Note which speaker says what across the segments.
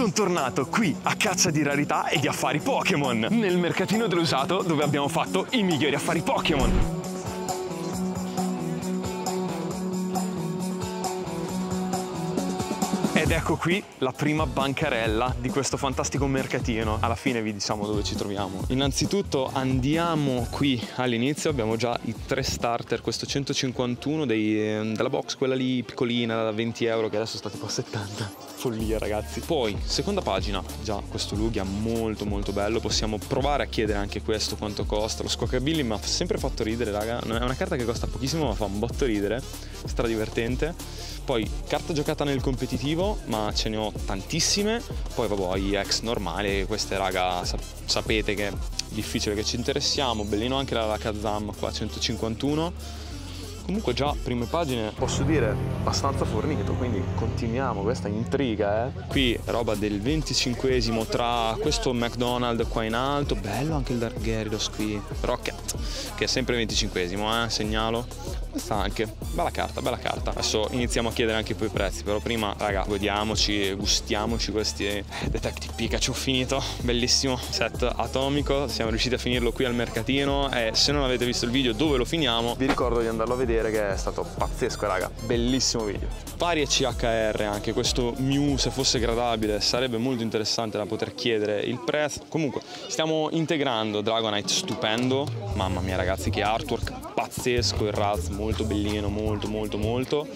Speaker 1: Sono tornato qui a caccia di rarità e di affari Pokémon, nel mercatino dell'usato dove abbiamo fatto i migliori affari Pokémon. Ecco qui la prima bancarella di questo fantastico mercatino. Alla fine vi diciamo dove ci troviamo. Innanzitutto andiamo qui all'inizio, abbiamo già i tre starter, questo 151 dei, ehm, della box, quella lì piccolina da 20 euro che adesso sta tipo a 70. Follia ragazzi. Poi, seconda pagina, già questo Lugia molto molto bello, possiamo provare a chiedere anche questo quanto costa. Lo Squawkabilly mi ha sempre fatto ridere raga, è una carta che costa pochissimo ma fa un botto ridere, stra divertente. Poi carta giocata nel competitivo, ma ce ne ho tantissime. Poi vabbè, i ex normali, queste raga sap sapete che è difficile che ci interessiamo. Bellino anche la Kazam qua 151 comunque già prime pagine posso dire abbastanza fornito quindi continuiamo questa intriga eh. qui roba del 25esimo tra questo McDonald's qua in alto bello anche il Dark Gyarados qui Rocket che è sempre 25esimo eh, segnalo questa anche bella carta bella carta. Adesso iniziamo a chiedere anche poi i prezzi però prima raga godiamoci gustiamoci questi eh, Detective Pikachu finito bellissimo set atomico. Siamo riusciti a finirlo qui al mercatino e se non avete visto il video dove lo finiamo vi ricordo di andarlo a vedere che è stato pazzesco raga, bellissimo video. Varie CHR anche, questo Mew se fosse gradabile sarebbe molto interessante da poter chiedere il prezzo. Comunque stiamo integrando Dragonite stupendo, mamma mia ragazzi che artwork pazzesco, il Raz molto bellino, molto molto molto.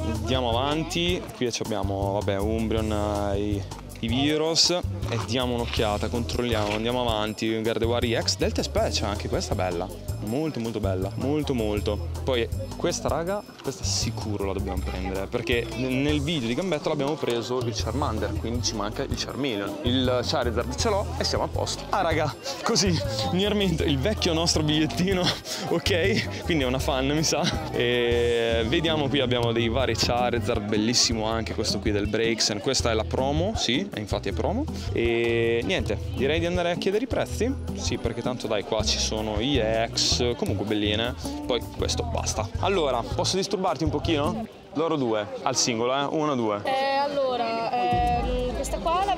Speaker 1: Andiamo avanti, qui abbiamo vabbè Umbreon, i, i Virus e diamo un'occhiata, controlliamo, andiamo avanti, Gardevoir X, Delta Specie anche questa è bella molto molto bella, molto molto. Poi questa raga, questa sicuro la dobbiamo prendere, perché nel video di Gambetto l'abbiamo preso il Charmander, quindi ci manca il Charmeleon. Il Charizard ce l'ho e siamo a posto. Ah raga, così, Niermint, il vecchio nostro bigliettino, ok? Quindi è una fan mi sa. E vediamo qui abbiamo dei vari Charizard, bellissimo anche questo qui del Breaksen. Questa è la promo, sì, infatti è promo. E niente, direi di andare a chiedere i prezzi. Sì, perché tanto dai qua ci sono i X, comunque belline. Poi questo basta. Allora, posso disturbarti un pochino? Loro due, al singolo, eh? Uno, due.
Speaker 2: Eh,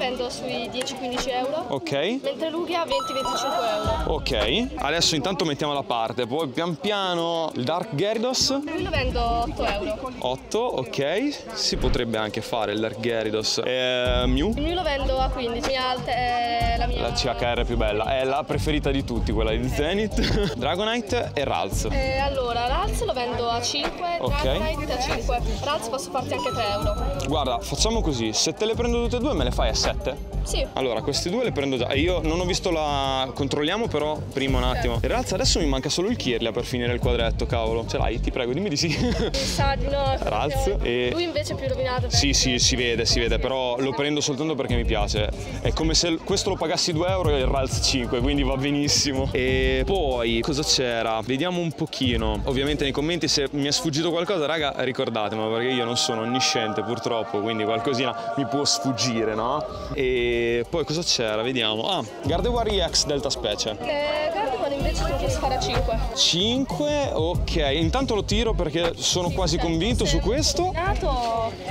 Speaker 2: vendo sui 10-15 euro.
Speaker 1: Ok.
Speaker 2: Mentre l'Ughia 20-25 euro.
Speaker 1: Ok. Adesso intanto mettiamo da parte, poi pian piano il Dark Gyarados.
Speaker 2: Lui lo vendo 8 euro.
Speaker 1: 8, ok. Si potrebbe anche fare il Dark Gyarados. E Mew?
Speaker 2: Il Mew lo vendo a 15, è la mia...
Speaker 1: La CHR più bella, è la preferita di tutti, quella di Zenith. Dragonite e Ralz.
Speaker 2: Eh, allora, Ralz lo vendo a 5,
Speaker 1: Ok.
Speaker 2: Dragonite a 5. Ralz posso farti anche 3 euro.
Speaker 1: Guarda, facciamo così, se te le prendo tutte e due me le fai a 7?
Speaker 2: Sì.
Speaker 1: Allora, questi due le prendo già. Io non ho visto la. Controlliamo però prima un attimo. In realtà adesso mi manca solo il Kirlia per finire il quadretto, cavolo. Ce l'hai? Ti prego, dimmi di sì.
Speaker 2: Mi sa di no.
Speaker 1: Raz e-
Speaker 2: Lui invece è più rovinato.
Speaker 1: Sì, sì, si vede, si vede, però lo prendo soltanto perché mi piace. È come se questo lo pagassi 2 euro e il Ralz 5, quindi va benissimo. E poi cosa c'era? Vediamo un pochino. Ovviamente nei commenti se mi è sfuggito qualcosa, raga, ricordatemelo perché io non sono onnisciente purtroppo, quindi qualcosina mi può sfuggire, no? E poi cosa c'era? Vediamo. Ah, Gardevoir X Delta Specie.
Speaker 2: Eh, Gardevoir invece lo posso fare a 5.
Speaker 1: 5, ok. Intanto lo tiro perché sono quasi convinto su questo.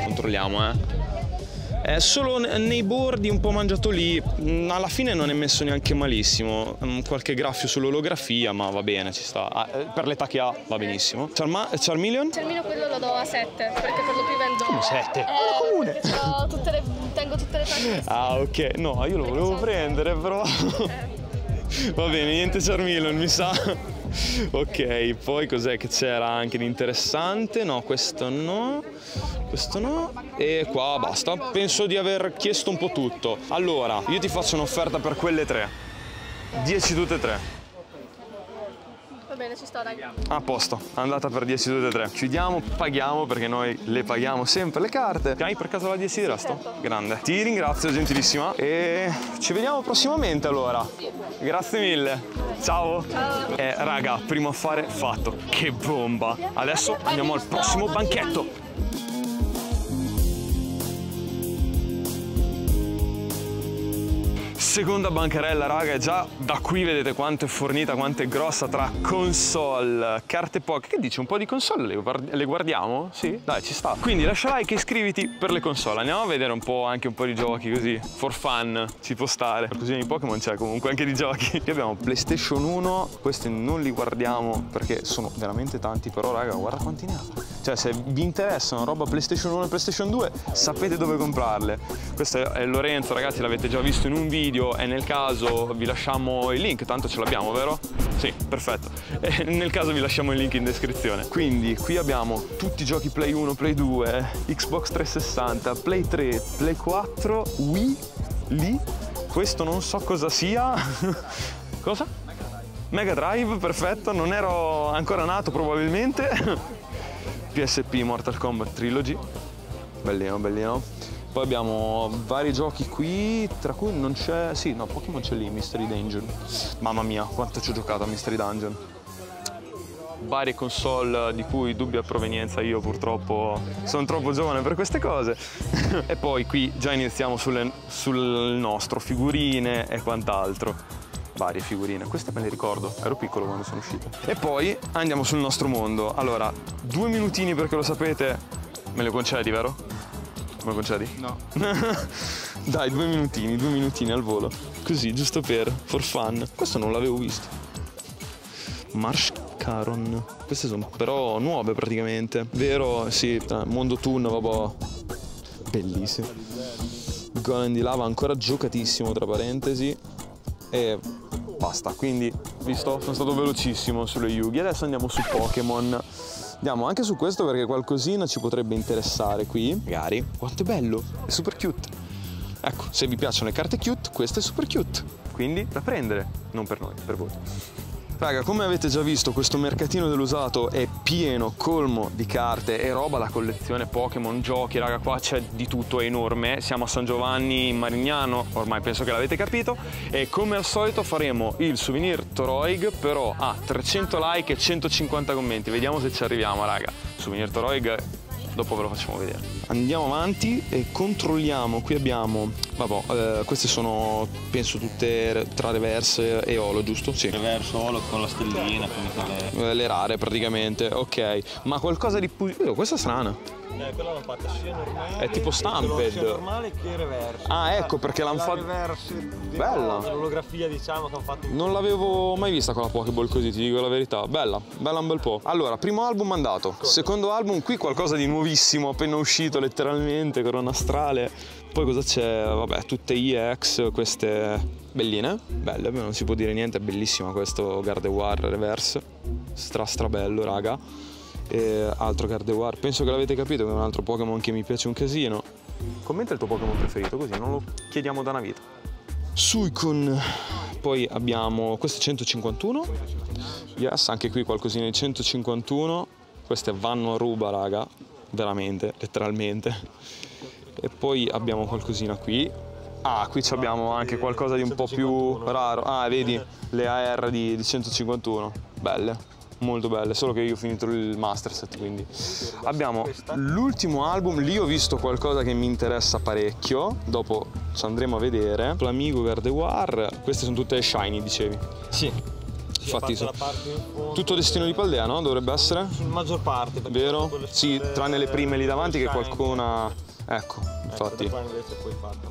Speaker 1: Controlliamo, eh. È solo ne- nei bordi un po' mangiato lì, Mm, alla fine non è messo neanche malissimo, Mm, qualche graffio sull'olografia, ma va bene, ci sta. Ah, eh, per l'età che ha va benissimo. Charma- Charmeleon?
Speaker 2: Termino quello lo do a 7 perché per lo più vendo.
Speaker 1: 7?
Speaker 2: Eh,
Speaker 1: comune!
Speaker 2: tutte le, tengo tutte le taglie.
Speaker 1: Ah ok, no, io lo volevo prendere però... Va bene, niente Charmeleon, mi sa. Ok, poi cos'è che c'era anche di interessante? No, questo no, questo no. E qua basta. Penso di aver chiesto un po' tutto. Allora, io ti faccio un'offerta per quelle tre. 10 tutte e tre.
Speaker 2: Va bene, ci sto, dai.
Speaker 1: A posto, andata per 10 tutte e tre. Chiudiamo, paghiamo perché noi le paghiamo sempre le carte. Hai per caso la 10 di resto? Grande. Ti ringrazio, gentilissima. E ci vediamo prossimamente allora. Grazie mille. Ciao.
Speaker 2: Ciao.
Speaker 1: Eh, raga, primo affare fatto. Che bomba. Adesso andiamo al prossimo banchetto. Seconda bancarella, raga, e già da qui vedete quanto è fornita, quanto è grossa tra console, carte poche. Che dici, un po' di console le, guard- le guardiamo? Sì? Dai, ci sta. Quindi lascia like e iscriviti per le console. Andiamo a vedere un po' anche un po' di giochi così, for fun, ci può stare. Così di Pokémon c'è comunque anche di giochi. Qui abbiamo PlayStation 1, questi non li guardiamo perché sono veramente tanti, però raga, guarda quanti ne ha. Cioè, se vi interessano roba PlayStation 1 e PlayStation 2, sapete dove comprarle. Questo è Lorenzo, ragazzi, l'avete già visto in un video e nel caso vi lasciamo il link, tanto ce l'abbiamo, vero? Sì, perfetto. E nel caso vi lasciamo il link in descrizione. Quindi qui abbiamo tutti i giochi Play 1, Play 2, Xbox 360, Play 3, Play 4, Wii, lì. Questo non so cosa sia. cosa? Mega Drive, perfetto, non ero ancora nato probabilmente. PSP Mortal Kombat Trilogy, bellino, bellino. Poi abbiamo vari giochi qui, tra cui non c'è... Sì, no, Pokémon c'è lì, Mystery Dungeon. Mamma mia, quanto ci ho giocato a Mystery Dungeon. Varie console di cui dubbia provenienza, io purtroppo sono troppo giovane per queste cose. e poi qui già iniziamo sulle, sul nostro, figurine e quant'altro varie figurine. Queste me le ricordo, ero piccolo quando sono uscito. E poi andiamo sul nostro mondo. Allora, due minutini perché lo sapete, me le concedi, vero? Me lo concedi?
Speaker 3: No.
Speaker 1: Dai, due minutini, due minutini al volo. Così, giusto per, for fun. Questo non l'avevo visto. Marsh Caron. Queste sono però nuove praticamente. Vero? Sì, eh, Mondo Toon, vabbè. Bellissimo. Golem di lava ancora giocatissimo tra parentesi. E basta. Quindi, visto, sono stato velocissimo sulle Yugi. Adesso andiamo su Pokémon. Andiamo anche su questo perché qualcosina ci potrebbe interessare qui. Magari. Quanto è bello! È super cute. Ecco, se vi piacciono le carte cute, questo è super cute. Quindi da prendere, non per noi, per voi. Raga, come avete già visto, questo mercatino dell'usato è pieno, colmo di carte e roba da collezione Pokémon, giochi, raga, qua c'è di tutto, è enorme. Siamo a San Giovanni in Marignano, ormai penso che l'avete capito, e come al solito faremo il souvenir Toroig, però a 300 like e 150 commenti. Vediamo se ci arriviamo, raga. Souvenir Toroig dopo ve lo facciamo vedere. Andiamo avanti e controlliamo, qui abbiamo, vabbè, eh, queste sono penso tutte tra reverse e olo, giusto? Sì.
Speaker 3: Reverso olo con la stellina, con
Speaker 1: le... Eh, le rare praticamente, ok, ma qualcosa di più... Oh, questa è strana.
Speaker 3: Eh, quella l'hanno fatta sia normale.
Speaker 1: È tipo stamped.
Speaker 3: Sia normale che reverse.
Speaker 1: Ah, ecco perché l'hanno fatta.
Speaker 3: reverse.
Speaker 1: Bella.
Speaker 3: L'olografia, diciamo, che hanno fatto.
Speaker 1: Non l'avevo mai vista con la Pokéball così, ti dico la verità. Bella, bella un bel po'. Allora, primo album mandato. Secondo album, qui qualcosa di nuovissimo, appena uscito letteralmente, corona astrale. Poi cosa c'è? Vabbè, tutte EX, queste belline, belle, non si può dire niente, è bellissima questo Gardevoir Reverse. Stra stra bello, raga e altro Gardevoir. Penso che l'avete capito che è un altro Pokémon che mi piace un casino. Commenta il tuo Pokémon preferito così non lo chiediamo da una vita. Suicune, poi abbiamo questo è 151, yes, anche qui qualcosina di 151, queste vanno a ruba raga, veramente, letteralmente. E poi abbiamo qualcosina qui, Ah, qui abbiamo anche qualcosa di un po' più raro. Ah, vedi le AR di, di 151. Belle molto belle, solo che io ho finito il master set, quindi abbiamo l'ultimo album, lì ho visto qualcosa che mi interessa parecchio, dopo ci andremo a vedere. Flamigo Gardevoir, queste sono tutte shiny, dicevi?
Speaker 3: Sì.
Speaker 1: Infatti, sì, tutto destino di Paldea, no? Dovrebbe essere?
Speaker 3: In maggior parte.
Speaker 1: Vero? Sì, tranne le prime lì davanti che qualcuna... Ecco, infatti. Ecco,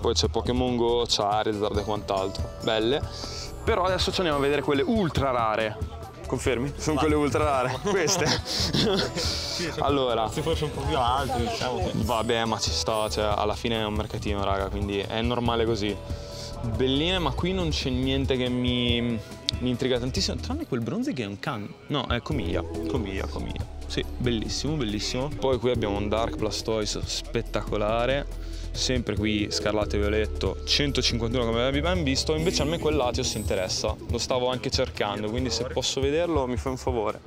Speaker 1: poi c'è Pokémon Go, Charizard e quant'altro. Belle. Però adesso ci andiamo a vedere quelle ultra rare Confermi? Sono quelle ultra rare. Queste.
Speaker 3: allora. Se fosse un po' più alto, diciamo che.
Speaker 1: Vabbè, ma ci sta, cioè, alla fine è un mercatino, raga, quindi è normale così. Belline, ma qui non c'è niente che mi, mi intriga tantissimo, tranne quel bronze che è un can. No, è comiglia. Comiglia, comiglia. Sì, bellissimo, bellissimo. Poi qui abbiamo un Dark Blastoise spettacolare sempre qui scarlatto e violetto 151 come abbiamo visto invece a me quel Latios interessa. Lo stavo anche cercando quindi se posso vederlo mi fai un favore.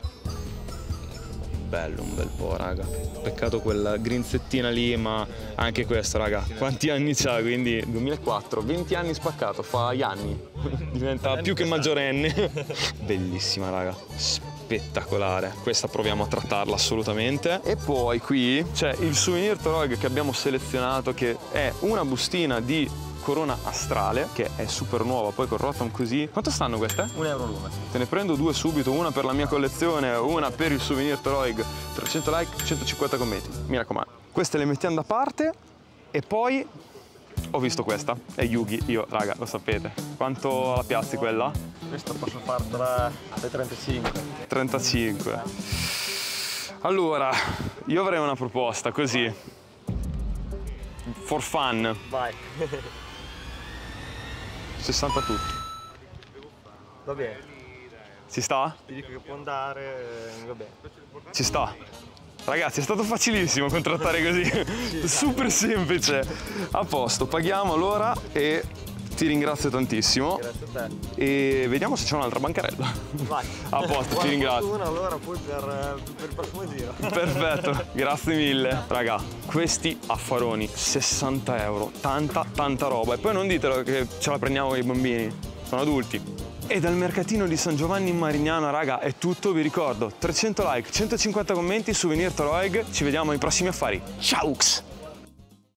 Speaker 1: Bello un bel po' raga. Peccato quella grinzettina lì ma anche questa raga quanti anni c'ha? Quindi 2004 20 anni spaccato fa gli anni. diventa più che maggiorenne. Bellissima raga spettacolare. Questa proviamo a trattarla assolutamente. E poi qui c'è il souvenir Torog che abbiamo selezionato che è una bustina di Corona Astrale, che è super nuova, poi con Rotom così. Quanto stanno queste?
Speaker 3: Un euro l'una.
Speaker 1: Te ne prendo due subito, una per la mia collezione, una per il souvenir Toroig. 300 like, 150 commenti, mi raccomando. Queste le mettiamo da parte e poi ho visto questa, è Yugi, io raga, lo sapete. Quanto la piazzi quella?
Speaker 3: Questo posso fartela alle 35.
Speaker 1: 35. Allora, io avrei una proposta così. For fun.
Speaker 3: Vai.
Speaker 1: 60 tutti.
Speaker 3: Va bene.
Speaker 1: Ci sta?
Speaker 3: Ti dico che può andare. Va bene.
Speaker 1: Ci sta. Ragazzi, è stato facilissimo contrattare così. Super semplice. A posto, paghiamo allora e ti ringrazio tantissimo.
Speaker 3: Grazie a te.
Speaker 1: E vediamo se c'è un'altra bancarella.
Speaker 3: Vai.
Speaker 1: A posto, ti ringrazio.
Speaker 3: fortuna, allora poi per, per il prossimo giro.
Speaker 1: Perfetto, grazie mille. Raga, questi affaroni, 60 euro, tanta, tanta roba. E poi non ditelo che ce la prendiamo con i bambini, sono adulti. E dal mercatino di San Giovanni in Marignano, raga, è tutto. Vi ricordo, 300 like, 150 commenti, souvenir Toroeg. Ci vediamo ai prossimi affari. Ciao!